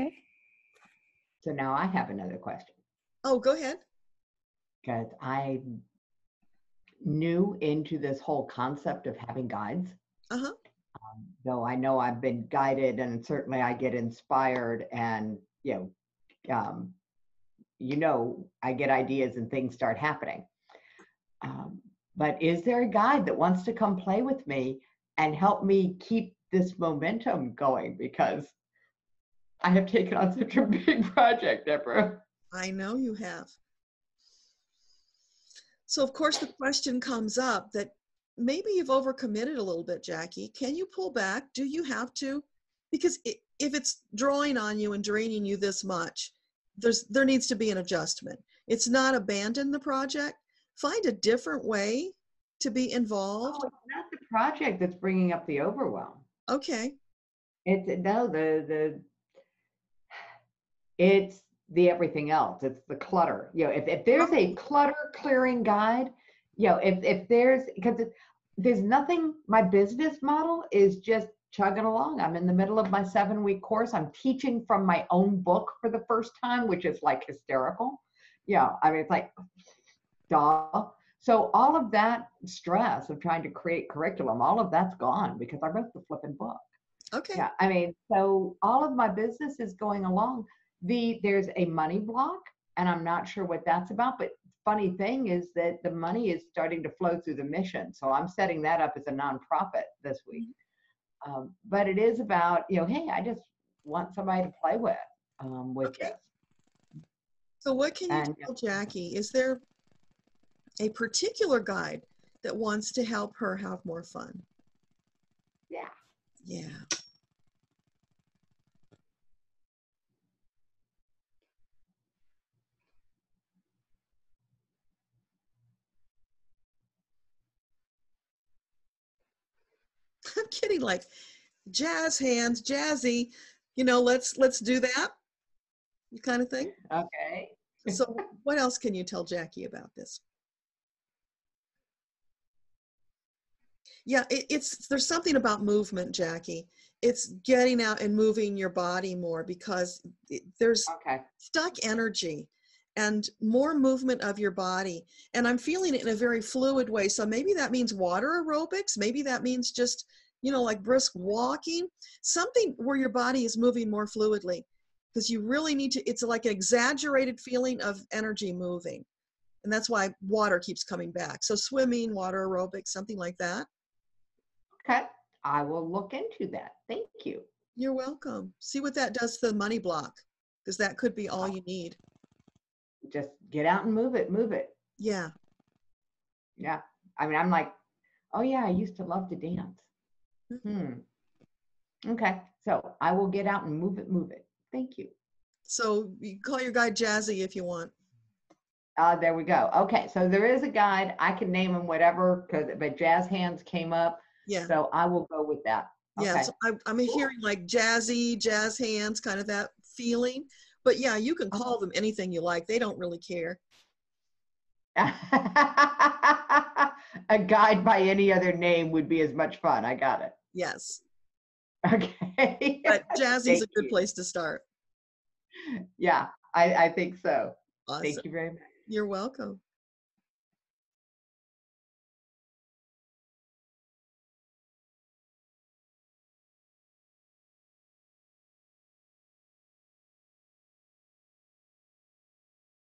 Okay. So now I have another question Oh, go ahead. because I new into this whole concept of having guides. Uh-huh. Um, though I know I've been guided and certainly I get inspired and you know, um, you know, I get ideas and things start happening. Um, but is there a guide that wants to come play with me and help me keep this momentum going? Because I have taken on such a big project, Debbra. I know you have. So of course the question comes up that maybe you've overcommitted a little bit, Jackie. Can you pull back? Do you have to? Because if it's drawing on you and draining you this much, there's there needs to be an adjustment. It's not abandon the project. Find a different way to be Oh, involved. it's not the project that's bringing up the overwhelm. Okay. It's no the the it's the everything else. It's the clutter. You know, if, if there's a clutter clearing guide, you know, if if there's because there's nothing. My business model is just chugging along. I'm in the middle of my seven week course. I'm teaching from my own book for the first time, which is like hysterical. Yeah, I mean it's like, duh. So all of that stress of trying to create curriculum, all of that's gone because I wrote the flipping book. Okay. Yeah, I mean, so all of my business is going along. The there's a money block, and I'm not sure what that's about. But funny thing is that the money is starting to flow through the mission. So I'm setting that up as a nonprofit this week. Um, but it is about you know, hey, I just want somebody to play with um, with Okay. this. So what can you And- tell Jackie? Is there a particular guide that wants to help her have more fun? Yeah. Yeah. I'm kidding, like jazz hands, jazzy, you know, let's let's do that. You Kind of thing. Okay. So what else can you tell Jackie about this? Yeah, it, it's there's something about movement, Jackie. It's getting out and moving your body more because it, there's Okay. stuck energy and more movement of your body. And I'm feeling it in a very fluid way. So maybe that means water aerobics. Maybe that means just, you know, like brisk walking, something where your body is moving more fluidly. Because you really need to, it's like an exaggerated feeling of energy moving. And that's why water keeps coming back. So swimming, water aerobics, something like that. Okay. I will look into that. Thank you. You're welcome. See what that does to the money block, because that could be all you need. Just get out and move it. Move it. Yeah. Yeah. I mean, I'm like, oh yeah, I used to love to dance. Hmm. Okay. So I will get out and move it, move it. Thank you. So you call your guy Jazzy if you want. Uh, there we go. Okay. So there is a guide. I can name them whatever, because but jazz hands came up. Yeah. So I will go with that. Yeah. So I, I'm hearing like jazzy, jazz hands, kind of that feeling. But yeah, you can call them anything you like. They don't really care. a guide by any other name would be as much fun. I got it. Yes. Okay. But jazzy's a good you. place to start. Yeah, I, I think so. Awesome. Thank you very much. You're welcome.